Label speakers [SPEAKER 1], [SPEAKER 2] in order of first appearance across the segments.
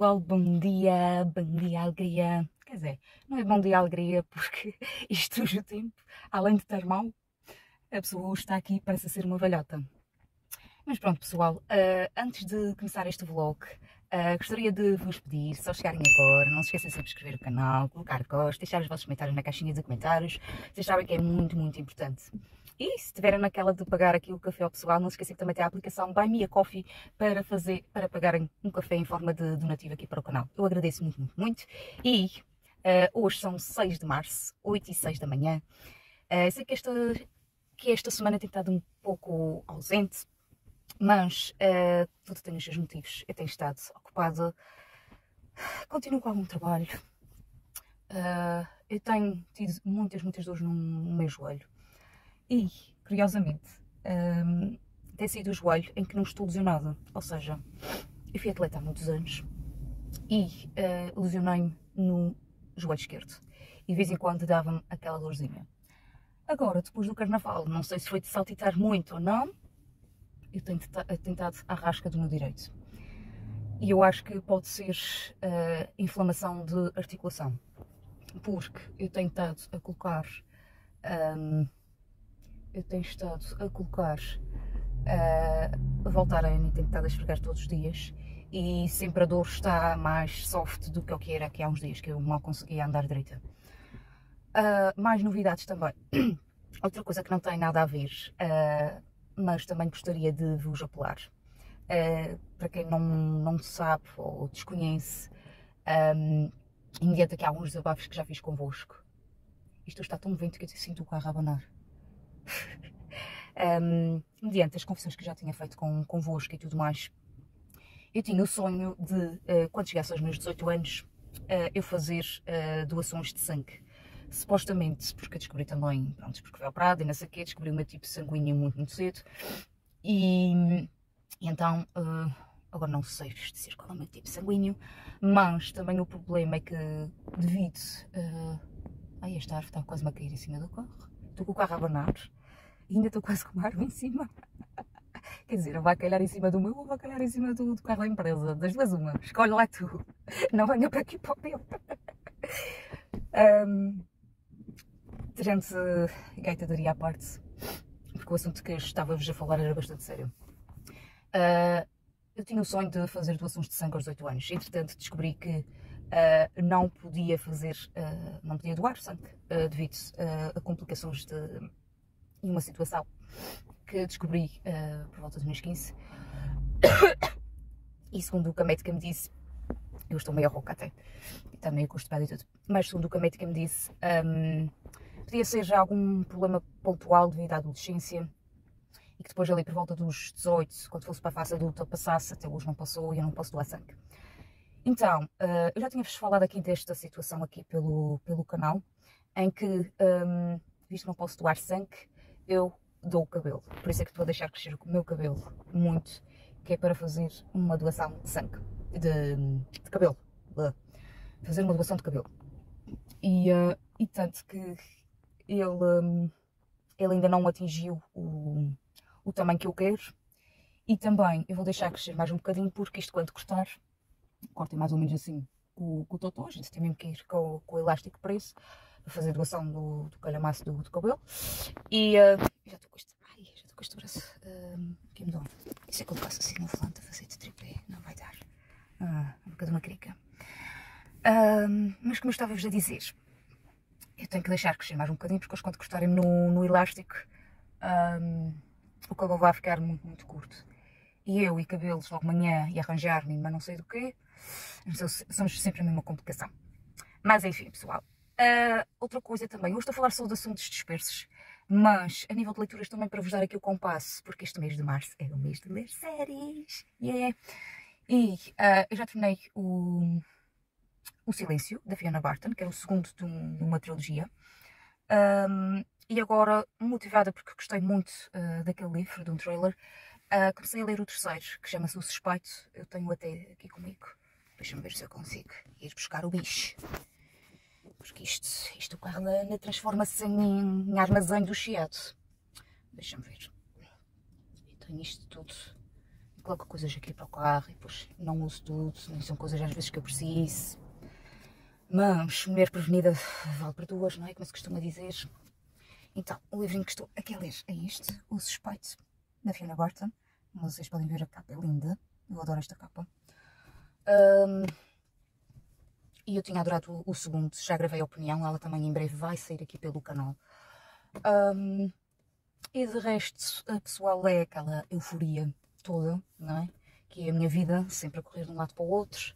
[SPEAKER 1] pessoal, bom dia, bom dia, alegria. Quer dizer, não é bom dia, alegria, porque isto hoje o tempo, além de estar mal, a pessoa hoje está aqui para ser uma velhota. Mas pronto, pessoal, uh, antes de começar este vlog, uh, gostaria de vos pedir, só chegarem agora, não se esqueçam de subscrever o canal, colocar gosto, deixar os vossos comentários na caixinha de comentários. Vocês sabem que é muito, muito importante. E se estiverem naquela de pagar aqui o café ao pessoal, não se esqueçam que também tem a aplicação Buy Me a Coffee para, fazer, para pagarem um café em forma de donativo aqui para o canal. Eu agradeço muito, muito, muito. E uh, hoje são 6 de março, 8 e 6 da manhã. Uh, sei que esta, que esta semana tem estado um pouco ausente, mas uh, tudo tem os seus motivos. Eu tenho estado ocupada, continuo com algum trabalho. Uh, eu tenho tido muitas, muitas dores no, no meu joelho. E, curiosamente, um, tem sido o joelho em que não estou lesionada. Ou seja, eu fui atleta há muitos anos e uh, lesionei-me no joelho esquerdo. E de vez em quando dava-me aquela dorzinha. Agora, depois do carnaval, não sei se foi de saltitar muito ou não, eu tenho tentado a rasca do meu direito. E eu acho que pode ser uh, inflamação de articulação. Porque eu tenho estado a colocar um, eu tenho estado a colocar, a voltar a e tenho estado a esfregar todos os dias e sempre a dor está mais soft do que o que era aqui há uns dias, que eu mal conseguia andar direita. Uh, mais novidades também. Outra coisa que não tem nada a ver, uh, mas também gostaria de vos apelar. Uh, para quem não, não sabe ou desconhece, um, mediante aqui alguns desabafos que já fiz convosco, isto está tão vento que eu sinto o carro a abanar um, mediante as confissões que já tinha feito com, convosco e tudo mais, eu tinha o sonho de, uh, quando chegasse aos meus 18 anos, uh, eu fazer uh, doações de sangue. Supostamente, porque descobri também, pronto, porque foi operado e não sei o quê, descobri o meu tipo sanguíneo muito, muito cedo. E, e então, agora não sei dizer qual é o meu tipo sanguíneo, mas também o problema é que, devido. Uh, ai, esta árvore está quase a cair em cima do carro estou com o carro a abanar ainda estou quase com uma árvore em cima. Quer dizer, vai calhar em cima do meu ou vai calhar em cima do, do carro da empresa. Das duas uma. Escolhe lá tu. Não venha para aqui para o meu. Um, Tirando-se gaitaria à parte, porque o assunto que estava-vos a falar era bastante sério. Uh, eu tinha o sonho de fazer doações de sangue aos 18 anos. Entretanto, descobri que uh, não podia fazer, uh, não podia doar sangue devido a complicações de uma situação que descobri por volta dos meus 15. e segundo o que a médica me disse, eu estou meio rouca até, está meio constipada e tudo, mas segundo o que a médica me disse, um, podia ser já algum problema pontual devido à adolescência e que depois ali por volta dos 18, quando fosse para a fase adulta, passasse, até hoje não passou e eu não posso doar sangue. Então, uh, eu já tinha-vos falado aqui desta situação aqui pelo, pelo canal, em que, um, visto que não posso doar sangue, eu dou o cabelo. Por isso é que estou a deixar crescer o meu cabelo muito, que é para fazer uma doação de sangue, de, de cabelo. Fazer uma doação de cabelo. E, uh, e tanto que ele, um, ele ainda não atingiu o, o tamanho que eu quero. E também eu vou deixar crescer mais um bocadinho, porque isto quando cortar cortem mais ou menos assim com, com o totó, a gente tem mesmo que ir com, com o elástico preso para fazer doação do, do calhamaço do, do cabelo. E uh, já estou com este. Ai, já estou com este braço. Uh, que me. Isso é que eu faço assim no volante a fazer de tripé. Não vai dar. Ah, um bocado uma crica. Uh, mas como eu estava-vos a dizer, eu tenho que deixar crescer mais um bocadinho porque quando cortarem no, no elástico o cabelo vai ficar muito, muito curto. E eu e cabelos logo manhã e arranjar-me, mas não sei do quê, somos sempre a mesma complicação. Mas enfim, pessoal. Uh, outra coisa também, hoje estou a falar só de assuntos dispersos, mas a nível de leituras também para vos dar aqui o compasso, porque este mês de março é o mês de ler séries. Yeah. E uh, eu já terminei o, o Silêncio, da Fiona Barton, que é o segundo de, um, de uma trilogia. Um, e agora, motivada porque gostei muito uh, daquele livro, de um trailer, uh, comecei a ler o terceiro, que chama-se O Suspeito. Eu tenho até aqui comigo. Deixa-me ver se eu consigo ir buscar o bicho. Porque isto, isto o Carla transforma-se em, em armazém do chiado. Deixa-me ver. Eu tenho isto tudo coloco coisas aqui para o carro e depois não uso tudo, nem são coisas às vezes que eu preciso. Mas mulher prevenida vale para duas, não é? Como se costuma dizer. Então, o livrinho que estou aqui a ler é este, O Suspeito, da Fiona Barton. Vocês podem ver a capa, é linda. Eu adoro esta capa. Um, e eu tinha adorado o, segundo, já gravei a opinião, ela também em breve vai sair aqui pelo canal. Um, e de resto, a pessoal é aquela euforia toda, não é? Que é a minha vida, sempre a correr de um lado para o outro.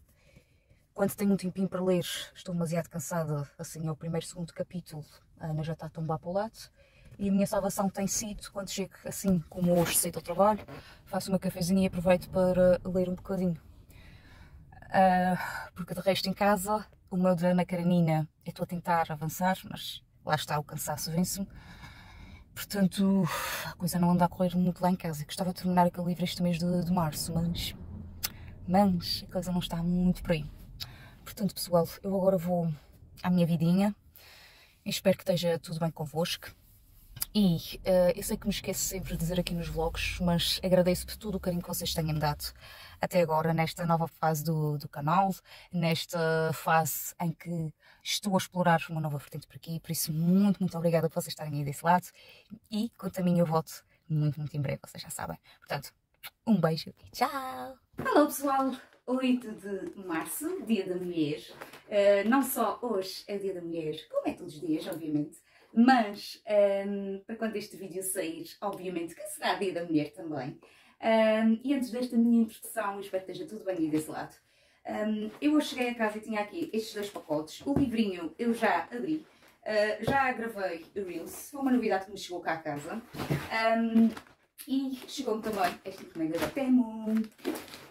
[SPEAKER 1] Quando tenho um tempinho para ler, estou demasiado cansada, assim é o primeiro, segundo capítulo, a Ana já está a tombar para o lado. E a minha salvação tem sido, quando chego assim como hoje, cedo ao trabalho, faço uma cafezinha e aproveito para ler um bocadinho. Uh, porque de resto em casa, o meu drama Karenina, eu estou a tentar avançar, mas lá está, o cansaço vence-me. Portanto, a coisa não anda a correr muito lá em casa. Gostava de terminar aquele livro este mês de, de março, mas, mas a coisa não está muito por aí. Portanto, pessoal, eu agora vou à minha vidinha. Espero que esteja tudo bem convosco. E uh, eu sei que me esqueço sempre de dizer aqui nos vlogs, mas agradeço por tudo o carinho que vocês tenham dado até agora nesta nova fase do, do canal, nesta fase em que estou a explorar uma nova vertente por aqui. Por isso, muito, muito obrigada por vocês estarem aí desse lado. E quanto a mim, eu volto muito, muito em breve, vocês já sabem. Portanto, um beijo e tchau! Olá pessoal! 8 de março, Dia da Mulher. Uh, não só hoje é Dia da Mulher, como é todos os dias, obviamente, mas um, ehm, para quando este vídeo sair, obviamente que será Dia da Mulher também. Um, ehm, e antes desta minha introdução, espero que esteja tudo bem aí desse lado. Um, ehm, eu hoje cheguei a casa e tinha aqui estes dois pacotes. O livrinho eu já abri, uh, já gravei o Reels, foi uma novidade que me chegou cá a casa. e chegou-me também esta encomenda da Temu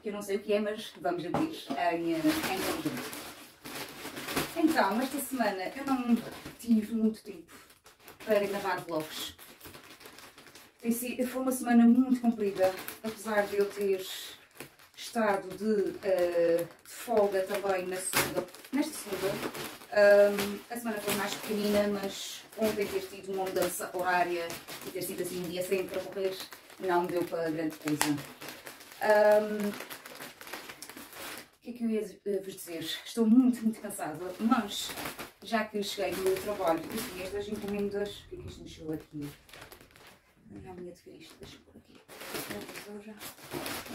[SPEAKER 1] que eu não sei o que é, mas vamos abrir em, conjunto. Então, esta semana eu não tive muito tempo para gravar vlogs. Foi uma semana muito comprida, apesar de eu ter estado de, uh, de folga também na segunda, nesta segunda. Um, a semana foi mais pequenina, mas ontem ter tido uma mudança horária e ter sido assim um dia a correr, não deu para grande coisa. Um, que é que eu ia eh, vos dizer? Estou muito, muito cansada, mas já que cheguei no meu trabalho e tinha estas encomendas, o que é que isto mexeu aqui? Não a minha de Cristo, deixa-me por aqui.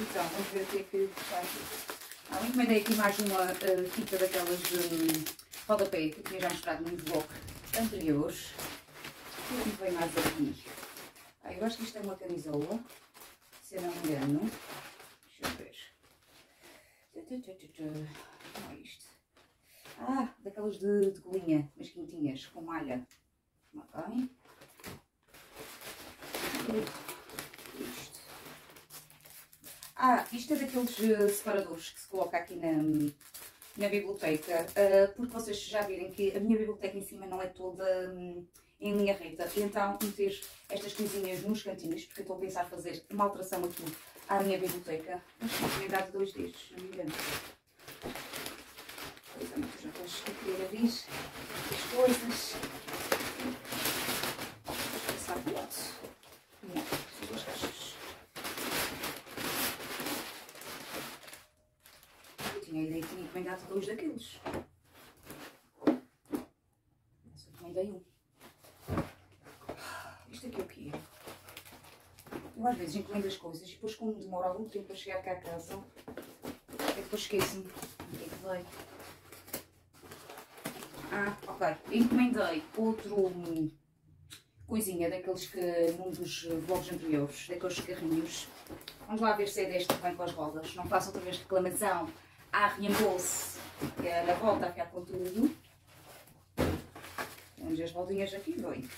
[SPEAKER 1] Então, vamos ver o que é que está aqui. Ah, encomendei aqui mais uma uh, fita daquelas de um, rodapé que eu tinha já mostrado no vlog anterior. Que vem mais aqui? Ah, eu acho que isto é uma camisola, se eu não me engano. Olha isto. Ah, daquelas de, de golinha, mas quentinhas, com malha. Ok. Isto. Ah, isto é daqueles uh, separadores que se coloca aqui na, na biblioteca, uh, porque vocês já virem que a minha biblioteca em cima não é toda um, em linha reta, então meter estas coisinhas nos cantinhos, porque eu estou a pensar fazer uma alteração aqui à minha biblioteca. Mas tinha dado dois destes, não me engano. Pois é, mas estás a querer abrir as coisas. Vou passar para lado. Não, são duas caixas. Eu tinha a ideia que tinha encomendado dois daqueles. Só encomendei um. Isto aqui é o quê? Eu às vezes encomendo as coisas e depois como demora algum tempo a chegar cá a casa, é depois esqueço-me o que é que veio. Ah, ok. Encomendei outro hum, coisinha daqueles que num dos vlogs anteriores, daqueles carrinhos. Vamos lá ver se é deste que vem com as rodas. Não faço outra vez reclamação. Há reembolso. É na volta a ficar com tudo. Temos as rodinhas aqui, vem.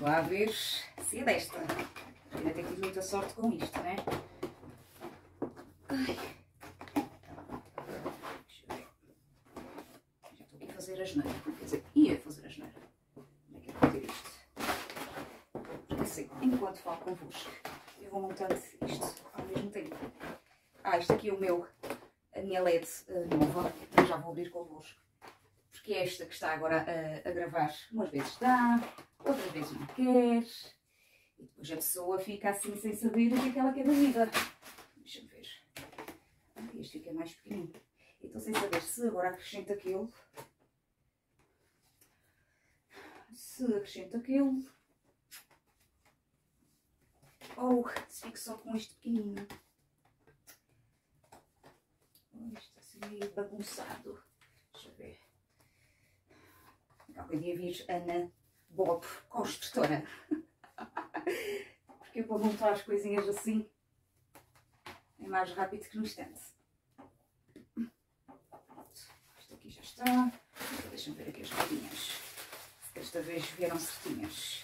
[SPEAKER 1] Lá ver se é desta. Ainda tenho tido muita sorte com isto, né? Ai. Deixa eu ver. Já estou aqui a fazer a geneira. Quer dizer, ia fazer a geneira. Como é que eu vou ter isto? Porque assim, enquanto falo convosco, eu vou montando isto ao mesmo tempo. Ah, isto aqui é o meu, a minha LED uh, nova. Eu já vou abrir convosco. Porque é esta que está agora a, a gravar. Umas vezes dá, outras vezes não quer. E depois a pessoa fica assim sem saber o que é que ela quer da vida. Deixa-me ver. Ah, este fica mais pequenino. Estou sem saber se agora acrescento aquele. Se acrescento aquele. Ou se fico só com este pequenino. Isto assim meio bagunçado. Deixa eu ver. Algum dia vir Ana Bob, construtora. Porque para montar as coisinhas assim é mais rápido que no instante. Isto aqui já está. Deixa-me ver aqui as rodinhas. Desta vez vieram certinhas.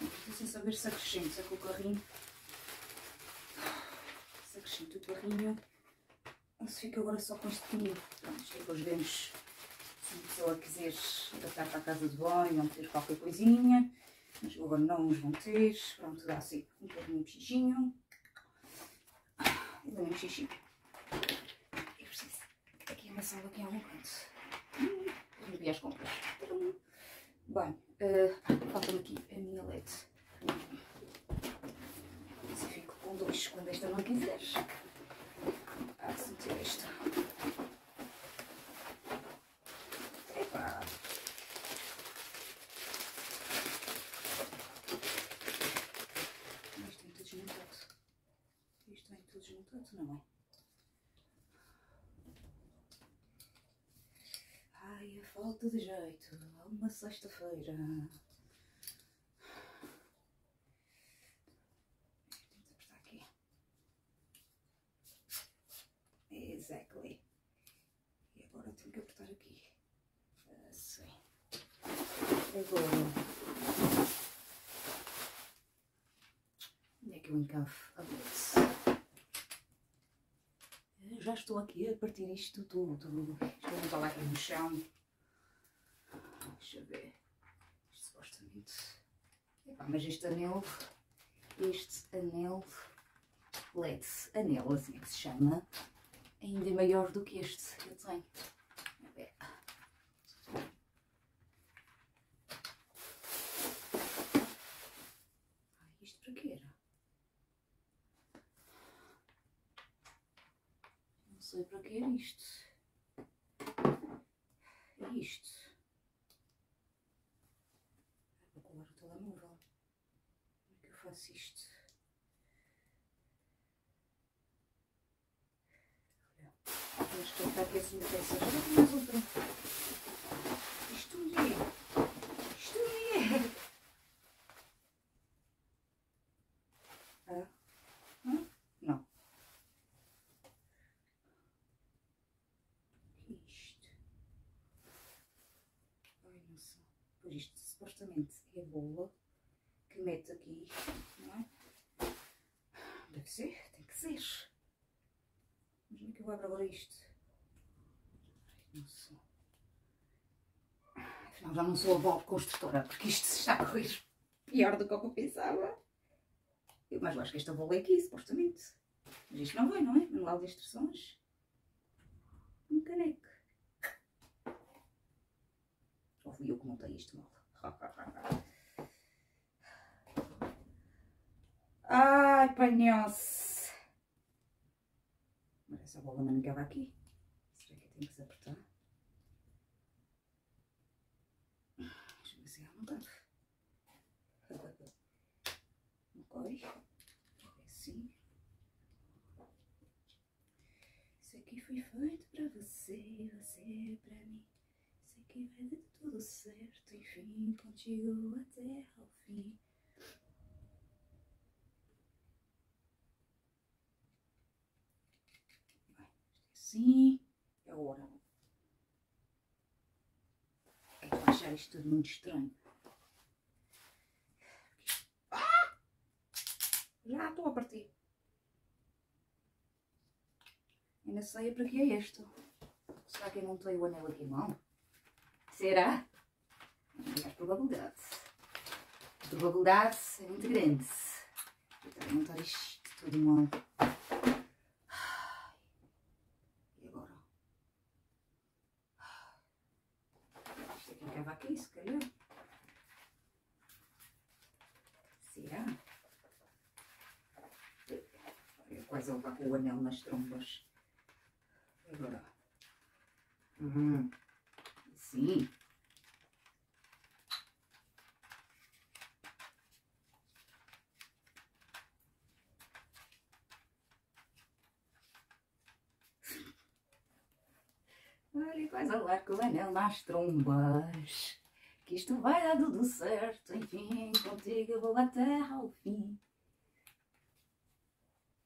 [SPEAKER 1] Estou sem saber se acrescento com o carrinho. Se acrescento o carrinho. Se fica agora só com este pequenino. Pronto, isto depois vemos se a pessoa quiser adaptar para a casa de banho ou meter qualquer coisinha. Mas agora não os vão ter. Pronto, dá assim um bocadinho de xixinho. E dá um xixi. Eu preciso. Aqui uma sala aqui há um canto. Hum, vi as compras. Bem, uh, falta-me aqui a minha LED. Com dois quando esta não quiseres. Ah, meter esta. Epá. Isto vem tudo desmontado. Isto vem tudo desmontado, não é? Ai, a falta de jeito. Uma sexta-feira. Tento apertar aqui. Exactly. E agora tenho que apertar aqui. Assim. Agora. Onde é que eu encafo a blitz? Já estou aqui a partir isto tudo. Isto não está lá aqui no chão. Deixa ver. Isto supostamente. Epá, mas este anel. Este anel. LED anel, assim é que se chama. Ainda é maior do que este que eu tenho. A ver. Ai, isto para quê era? Não sei para que é isto. É isto. Para colar o telemóvel. Como é que eu faço isto? Vamos tentar aqui assim peças. Olha que mais outra. Isto é. Isto é. Ah. Hum? Não. que é isto? Ai, não sei. Pois isto supostamente a bola que mete aqui, não é? Deve ser, tem que ser. Como é que eu abro agora isto? Ai, não sei. Afinal, já não sou a Bob construtora, porque isto está a correr pior do que eu pensava. Eu, mas eu acho que esta bola é aqui, supostamente. Mas isto não vai, não é? Manual de instruções. Um caneco. Ou fui eu que montei isto mal? Ai. Mas essa bola não me cabe aqui. Será que eu tenho que se apertar? Deixa-me ver se ela não cabe. Ok. Assim. Isso aqui foi feito para você, você para mim. Isso aqui vai dar tudo certo, enfim, contigo até ao fim. Assim, é a hora. Eu estou a achar isto tudo muito estranho. Ah! Já estou a partir. Ainda sei para que é este. Será que eu não tenho o anel aqui, não? Será? As probabilidades. probabilidade é muito grande. Tentar montar isto tudo mal. E agora? Isto aqui se calhar. Será? Olha, quase a levar com o anel nas trombas. Agora. Uhum. Sim. Com o anel nas trombas. Que isto vai dar tudo certo, enfim, contigo eu vou até ao fim.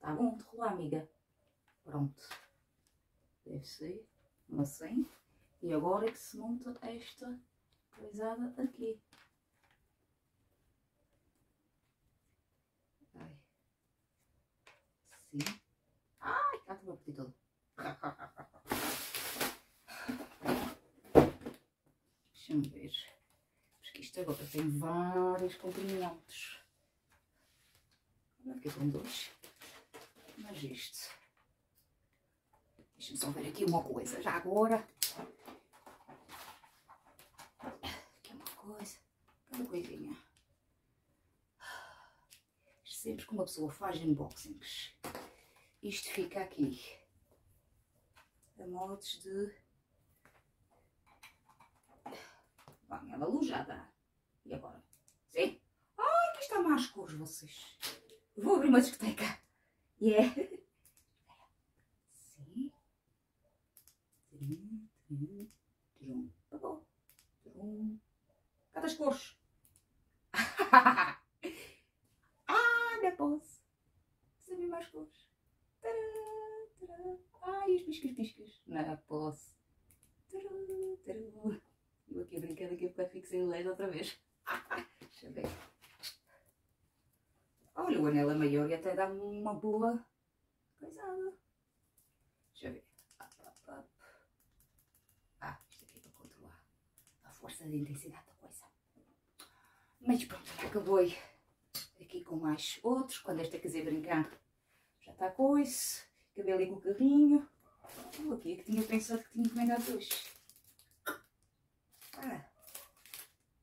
[SPEAKER 1] Tá bom, de rolar, amiga. Pronto. Deve ser assim. E agora é que se monta esta coisada aqui. Ai. Sim. Ai, está tudo a partir todo. Deixa-me ver. Porque isto agora tem vários comprimentos. Olha, fiquei com dois. Mas isto. Deixa-me só ver aqui uma coisa. Já agora. Aqui uma coisa. Cada coisinha. Sempre que uma pessoa faz unboxings, isto fica aqui. A modos de Ela alojada. E agora? Sim? Ai, que está mais cores vocês. Vou abrir uma discoteca. Yeah. Sim. Trum, trum, trum. Acabou. Trum. Cadê as cores? ah, não posso. Saber mais cores. Tadã, tadã. Ai, os piscas, piscas. Não posso. Tadã, tadã. Eu aqui brincando aqui porque fico sem LED outra vez. Deixa ver. Olha, o anel é maior e até dá uma boa coisada. Deixa ver. Ah, isto aqui é para controlar a força de intensidade da coisa. Mas pronto, já aqui com mais outros. Quando esta quiser brincar, já está com isso. Acabei ali com o carrinho. Oh, aqui é que tinha pensado que tinha encomendado dois. Ah,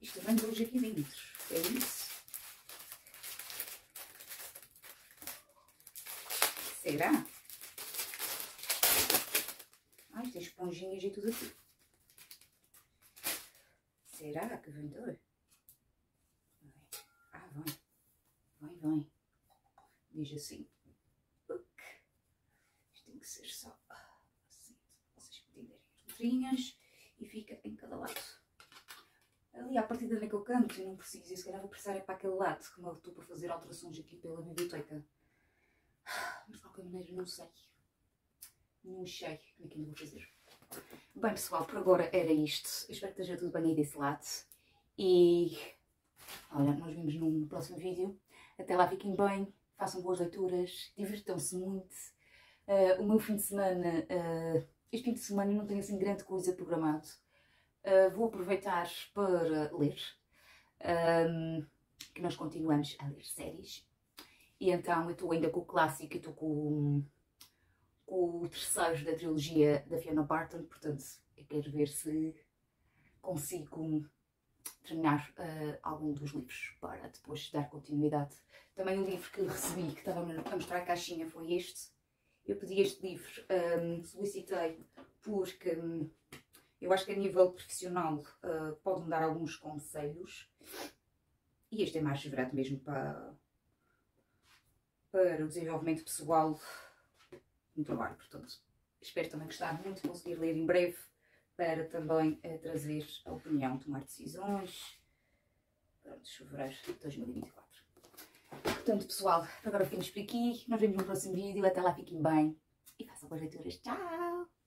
[SPEAKER 1] isto também hoje aqui dentro. É isso? Será? Ai, tem esponjinhas e tudo aqui. Será que vem dois? Ah, vai. Vai, vai. Diz assim. Isto tem que ser só assim. Vocês entenderem as letrinhas. E fica em cada lado ali à partida naquele canto e não preciso, e se calhar vou precisar é para aquele lado, como eu estou para fazer alterações aqui pela biblioteca. Mas de qualquer maneira não sei. Não sei como é que ainda vou fazer. Bem pessoal, por agora era isto. Eu espero que esteja tudo bem aí desse lado. E olha, nós vemos num próximo vídeo. Até lá fiquem bem, façam boas leituras, divirtam-se muito. Uh, o meu fim de semana, uh, este fim de semana não tenho assim grande coisa programado. Uh, vou aproveitar para ler, um, que nós continuamos a ler séries. E então eu estou ainda com o clássico, estou com, com, o terceiro da trilogia da Fiona Barton, portanto eu quero ver se consigo terminar uh, algum dos livros para depois dar continuidade. Também o livro que recebi, que estava a mostrar a caixinha, foi este. Eu pedi este livro, um, solicitei porque um, eu acho que a nível profissional uh, pode-me dar alguns conselhos. E este é mais virado mesmo para, para o desenvolvimento pessoal no trabalho. Portanto, espero também gostar muito de conseguir ler em breve para também uh, trazer a opinião, tomar decisões. Pronto, fevereiro de 2024. Portanto, pessoal, agora ficamos por aqui. Nós vemos no próximo vídeo. Até lá, fiquem bem e façam boas leituras. Tchau!